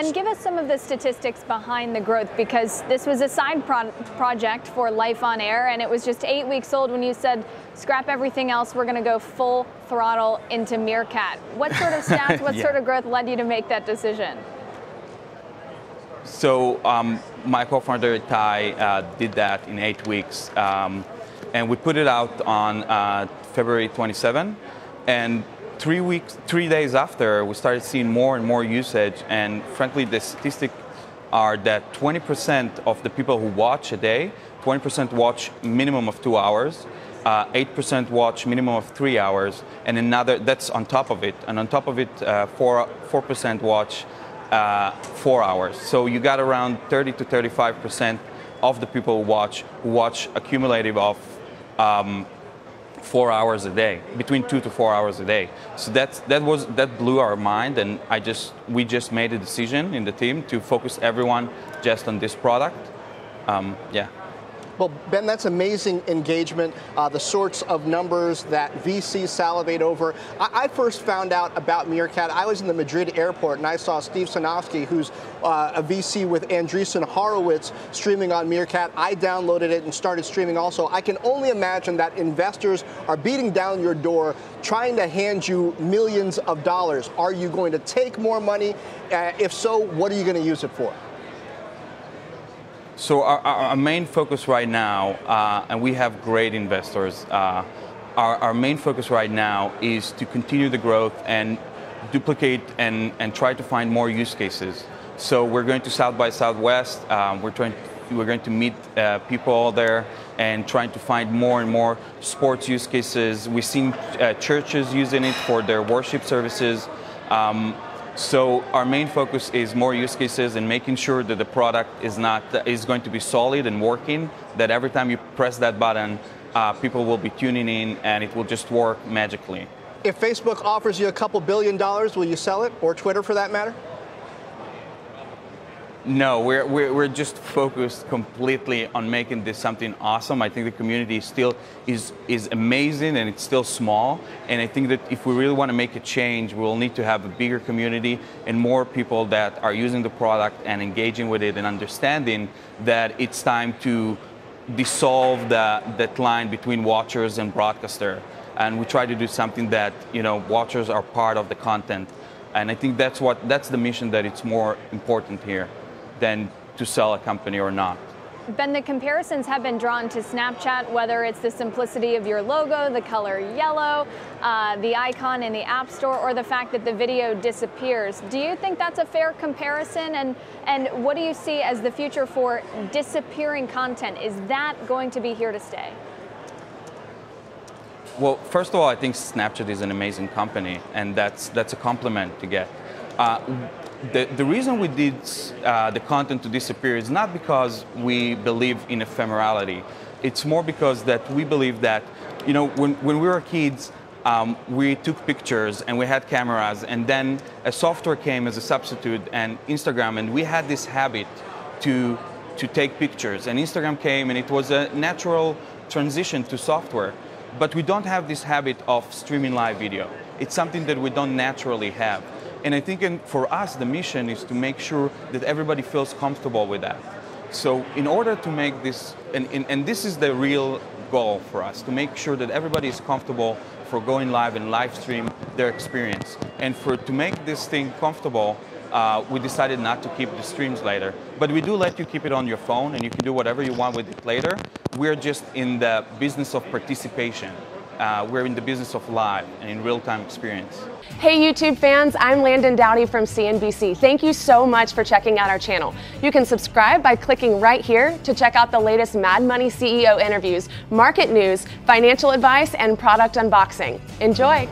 Ben, give us some of the statistics behind the growth because this was a side pro project for Life on Air, and it was just eight weeks old when you said, scrap everything else, we're going to go full throttle into Meerkat. What sort of stats, what yeah. sort of growth led you to make that decision? So um, my co-founder Ty uh, did that in eight weeks, um, and we put it out on uh, February 27, and three weeks, three days after, we started seeing more and more usage, and frankly, the statistics are that 20% of the people who watch a day, 20% watch minimum of two hours, 8% uh, watch minimum of three hours, and another, that's on top of it, and on top of it, uh, 4, 4% watch uh, four hours. So you got around 30 to 35 percent of the people who watch who watch a cumulative of um, four hours a day, between two to four hours a day. So that that was that blew our mind, and I just we just made a decision in the team to focus everyone just on this product. Um, yeah. Well, Ben, that's amazing engagement, uh, the sorts of numbers that VC salivate over. I, I, first found out about Meerkat. I was in the Madrid airport and I saw Steve Sinofsky, who's uh, a VC with Andreessen Horowitz, streaming on Meerkat. I downloaded it and started streaming also. I can only imagine that investors are beating down your door trying to hand you millions of dollars. Are you going to take more money? Uh, if so, what are you going to use it for? So our, our, main focus right now, uh, and we have great investors, uh, our, our, main focus right now is to continue the growth and duplicate and, and try to find more use cases. So we're going to South by Southwest. Um, we're trying we're going to meet uh, people there and trying to find more and more sports use cases. We've seen uh, churches using it for their worship services. Um, so our main focus is more use cases and making sure that the product is not is going to be solid and working. That every time you press that button, uh, people will be tuning in and it will just work magically. If Facebook offers you a couple billion dollars, will you sell it, or Twitter for that matter? No, we're, we're, we're just focused completely on making this something awesome. I think the community still is, is amazing and it's still small. And I think that if we really want to make a change, we'll need to have a bigger community and more people that are using the product and engaging with it and understanding that it's time to dissolve the, that line between watchers and broadcaster. And we try to do something that, you know, watchers are part of the content. And I think that's what, that's the mission that it's more important here than to sell a company or not. Ben, the comparisons have been drawn to Snapchat, whether it's the simplicity of your logo, the color yellow, uh, the icon in the App Store, or the fact that the video disappears. Do you think that's a fair comparison? And, and what do you see as the future for disappearing content? Is that going to be here to stay? Well, first of all, I think Snapchat is an amazing company, and that's, that's a compliment to get. Uh, the, the reason we did uh, the content to disappear is not because we believe in ephemerality. It's more because that we believe that, you know, when, when we were kids, um, we took pictures and we had cameras and then a software came as a substitute and Instagram and we had this habit to, to take pictures and Instagram came and it was a natural transition to software. But we don't have this habit of streaming live video. It's something that we don't naturally have. And I think in, for us, the mission is to make sure that everybody feels comfortable with that. So in order to make this, and, and, and this is the real goal for us, to make sure that everybody is comfortable for going live and live stream their experience. And for to make this thing comfortable, uh, we decided not to keep the streams later. But we do let you keep it on your phone and you can do whatever you want with it later. We're just in the business of participation uh, we're in the business of live and in real-time experience. Hey YouTube fans, I'm Landon Dowdy from CNBC. Thank you so much for checking out our channel. You can subscribe by clicking right here to check out the latest Mad Money CEO interviews, market news, financial advice, and product unboxing. Enjoy!